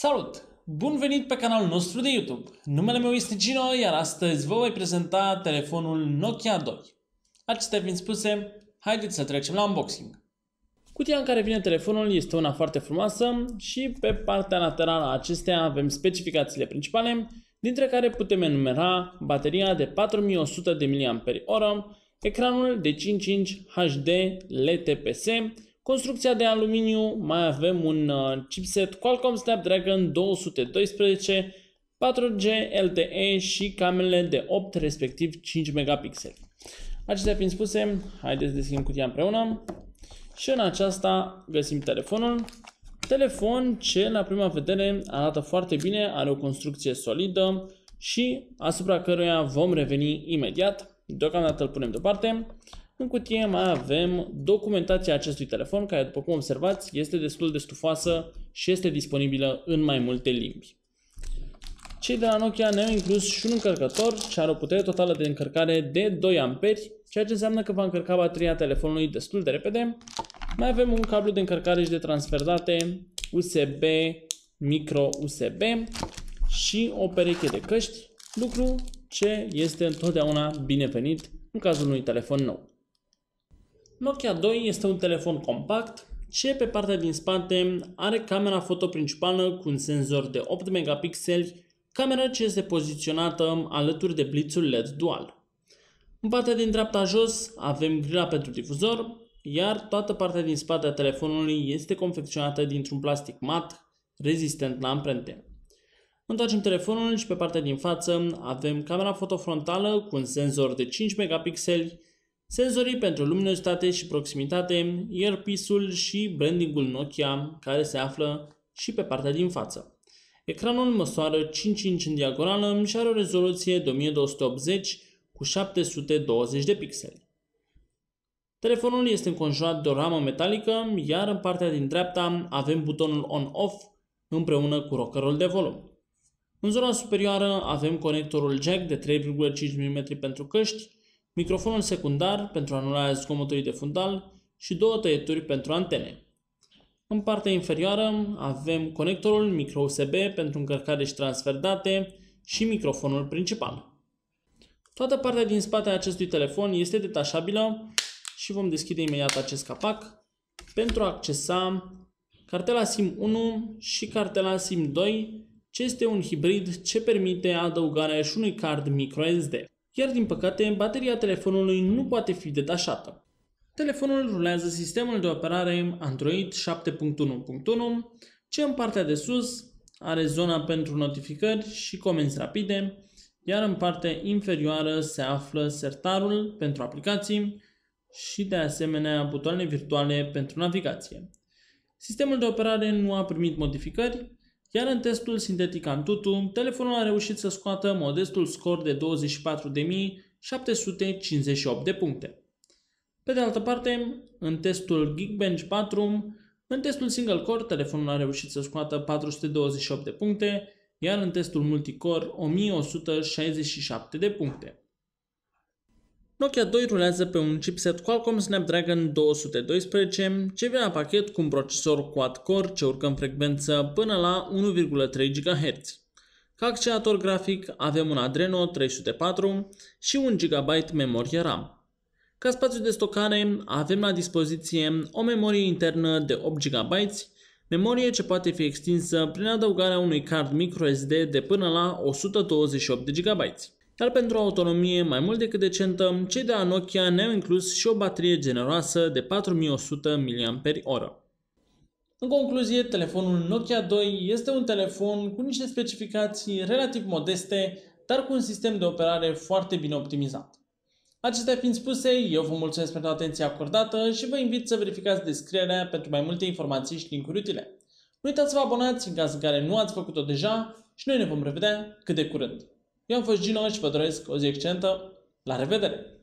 Salut! Bun venit pe canalul nostru de YouTube! Numele meu este Gino, iar astăzi vă voi prezenta telefonul Nokia 2. Acestea fiind spuse, haideți să trecem la unboxing. Cutia în care vine telefonul este una foarte frumoasă și pe partea laterală a acestea avem specificațiile principale, dintre care putem enumera bateria de 4100 de mAh, ecranul de 5 inch HD LTPS, Construcția de aluminiu, mai avem un uh, chipset Qualcomm Snapdragon 212, 4G LTE și camerele de 8 respectiv 5 megapixeli. Acestea fiind spuse, haideți să deschidem cutia împreună și în aceasta găsim telefonul. Telefon ce la prima vedere arată foarte bine, are o construcție solidă și asupra căruia vom reveni imediat. Deocamdată îl punem deoparte. În cutie mai avem documentația acestui telefon, care după cum observați este destul de stufoasă și este disponibilă în mai multe limbi. Cei de la Nokia ne-au inclus și un încărcător ce are o putere totală de încărcare de 2 A, ceea ce înseamnă că va încărca bateria telefonului destul de repede. Mai avem un cablu de încărcare și de transfer date USB, micro USB și o pereche de căști, lucru ce este întotdeauna binevenit în cazul unui telefon nou. Nokia 2 este un telefon compact ce pe partea din spate are camera foto principală cu un senzor de 8 megapixeli, camera ce este poziționată alături de blițul LED dual. În partea din dreapta jos avem grila pentru difuzor, iar toată partea din spate a telefonului este confecționată dintr-un plastic mat, rezistent la amprente. Întoarcem telefonul și pe partea din față avem camera fotofrontală cu un senzor de 5 megapixeli, senzorii pentru luminozitate și proximitate, earpiece-ul și brandingul Nokia care se află și pe partea din față. Ecranul măsoară 5 inch în diagonală și are o rezoluție de 1280 cu 720 de pixeli. Telefonul este înconjurat de o ramă metalică, iar în partea din dreapta avem butonul on-off împreună cu rockerul de volum. În zona superioară avem conectorul jack de 3,5 mm pentru căști, microfonul secundar pentru anularea zgomotului de fundal și două tăieturi pentru antene. În partea inferioară avem conectorul micro-USB pentru încărcare și transfer date și microfonul principal. Toată partea din spate a acestui telefon este detașabilă și vom deschide imediat acest capac pentru a accesa cartela SIM 1 și cartela SIM 2, ce este un hibrid ce permite adăugarea și unui card microSD iar din păcate bateria telefonului nu poate fi detașată. Telefonul rulează sistemul de operare Android 7.1.1, ce în partea de sus are zona pentru notificări și comenzi rapide, iar în partea inferioară se află sertarul pentru aplicații și de asemenea butoane virtuale pentru navigație. Sistemul de operare nu a primit modificări, iar în testul sintetic Antutu, telefonul a reușit să scoată modestul scor de 24.758 de puncte. Pe de altă parte, în testul Geekbench 4, în testul single core, telefonul a reușit să scoată 428 de puncte, iar în testul multicore 1167 de puncte. Nokia 2 rulează pe un chipset Qualcomm Snapdragon 212 ce vine la pachet cu un procesor quad-core ce urcă în frecvență până la 1,3 GHz. Ca accelerator grafic avem un Adreno 304 și 1 GB memorie RAM. Ca spațiu de stocare avem la dispoziție o memorie internă de 8 GB, memorie ce poate fi extinsă prin adăugarea unui card microSD de până la 128 de GB. Dar pentru o autonomie mai mult decât decentă, cei de la Nokia ne-au inclus și o baterie generoasă de 4100 mAh. În concluzie, telefonul Nokia 2 este un telefon cu niște specificații relativ modeste, dar cu un sistem de operare foarte bine optimizat. Acestea fiind spuse, eu vă mulțumesc pentru atenția acordată și vă invit să verificați descrierea pentru mai multe informații și linkuri utile. Nu uitați să vă abonați în caz în care nu ați făcut-o deja și noi ne vom revedea cât de curând. Eu am fost Gino și vă doresc o zi excelentă. La revedere!